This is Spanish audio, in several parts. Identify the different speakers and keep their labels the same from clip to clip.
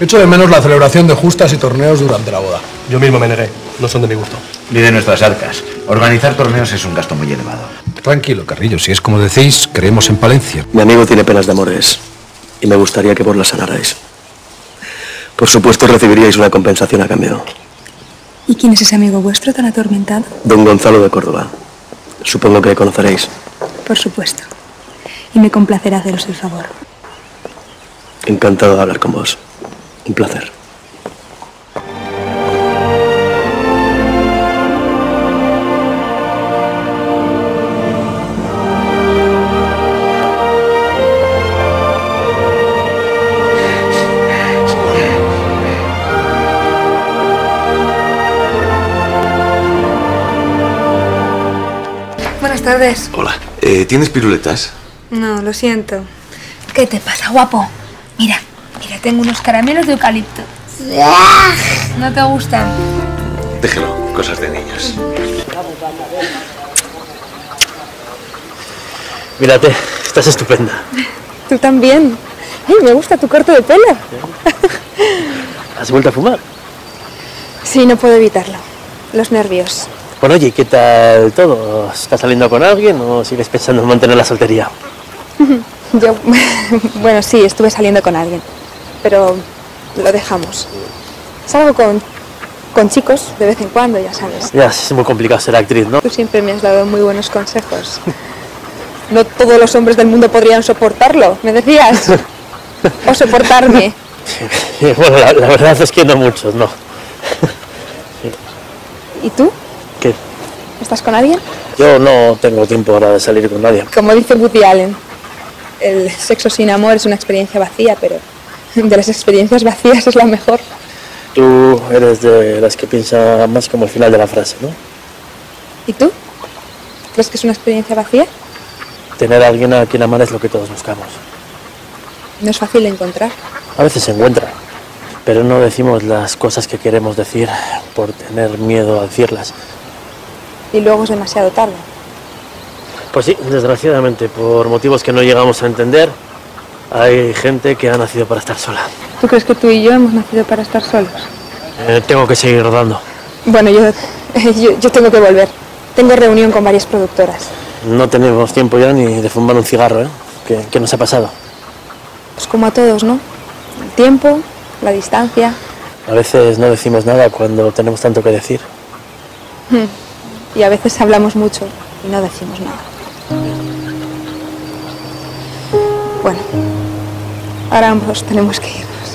Speaker 1: Echo de menos la celebración de justas y torneos durante la boda.
Speaker 2: Yo mismo me negué. No son de mi gusto.
Speaker 3: Ni de nuestras arcas. Organizar torneos es un gasto muy elevado.
Speaker 4: Tranquilo, Carrillo. Si es como decís, creemos en Palencia.
Speaker 5: Mi amigo tiene penas de amores y me gustaría que vos las sanarais. Por supuesto, recibiríais una compensación a cambio.
Speaker 6: ¿Y quién es ese amigo vuestro tan atormentado?
Speaker 5: Don Gonzalo de Córdoba. Supongo que le conoceréis.
Speaker 6: Por supuesto. Y me complacerá haceros el favor.
Speaker 5: Encantado de hablar con vos. Un placer.
Speaker 6: Buenas tardes.
Speaker 7: Hola. Eh, ¿Tienes piruletas?
Speaker 6: No, lo siento. ¿Qué te pasa, guapo? Mira, mira, tengo unos caramelos de eucalipto. ¿No te gustan?
Speaker 7: Déjelo. Cosas de niños.
Speaker 5: Mírate, estás estupenda.
Speaker 6: Tú también. Ay, me gusta tu corte de pelo.
Speaker 5: ¿Has vuelto a fumar?
Speaker 6: Sí, no puedo evitarlo. Los nervios.
Speaker 5: Bueno, oye, ¿qué tal todo? ¿Estás saliendo con alguien o sigues pensando en mantener la soltería?
Speaker 6: Yo, bueno, sí, estuve saliendo con alguien, pero lo dejamos. Salgo con, con chicos de vez en cuando, ya sabes.
Speaker 5: Ya, es muy complicado ser actriz, ¿no?
Speaker 6: Tú siempre me has dado muy buenos consejos. No todos los hombres del mundo podrían soportarlo, ¿me decías? O soportarme.
Speaker 5: bueno, la, la verdad es que no muchos, no.
Speaker 6: ¿Y tú?
Speaker 5: ¿Qué?
Speaker 6: ¿Estás con alguien?
Speaker 5: Yo no tengo tiempo ahora de salir con nadie.
Speaker 6: Como dice Woody Allen, el sexo sin amor es una experiencia vacía, pero de las experiencias vacías es la mejor.
Speaker 5: Tú eres de las que piensa más como el final de la frase, ¿no?
Speaker 6: ¿Y tú? ¿Crees que es una experiencia vacía?
Speaker 5: Tener a alguien a quien amar es lo que todos buscamos.
Speaker 6: No es fácil de encontrar.
Speaker 5: A veces se encuentra, pero no decimos las cosas que queremos decir por tener miedo a decirlas.
Speaker 6: Y luego es demasiado tarde.
Speaker 5: Pues sí, desgraciadamente, por motivos que no llegamos a entender, hay gente que ha nacido para estar sola.
Speaker 6: ¿Tú crees que tú y yo hemos nacido para estar solos?
Speaker 5: Eh, tengo que seguir rodando.
Speaker 6: Bueno, yo, yo, yo tengo que volver. Tengo reunión con varias productoras.
Speaker 5: No tenemos tiempo ya ni de fumar un cigarro, ¿eh? ¿Qué, qué nos ha pasado?
Speaker 6: Pues como a todos, ¿no? El tiempo, la distancia.
Speaker 5: A veces no decimos nada cuando tenemos tanto que decir.
Speaker 6: Y a veces hablamos mucho y no decimos nada. Bueno, ahora ambos tenemos que irnos.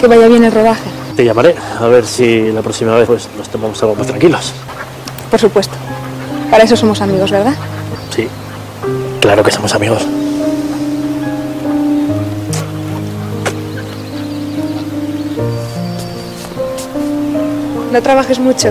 Speaker 6: Que vaya bien el rodaje,
Speaker 5: Te llamaré a ver si la próxima vez pues, nos tomamos algo más tranquilos.
Speaker 6: por supuesto. Para eso somos amigos, ¿verdad?
Speaker 5: Sí, claro que somos amigos.
Speaker 6: No trabajes mucho.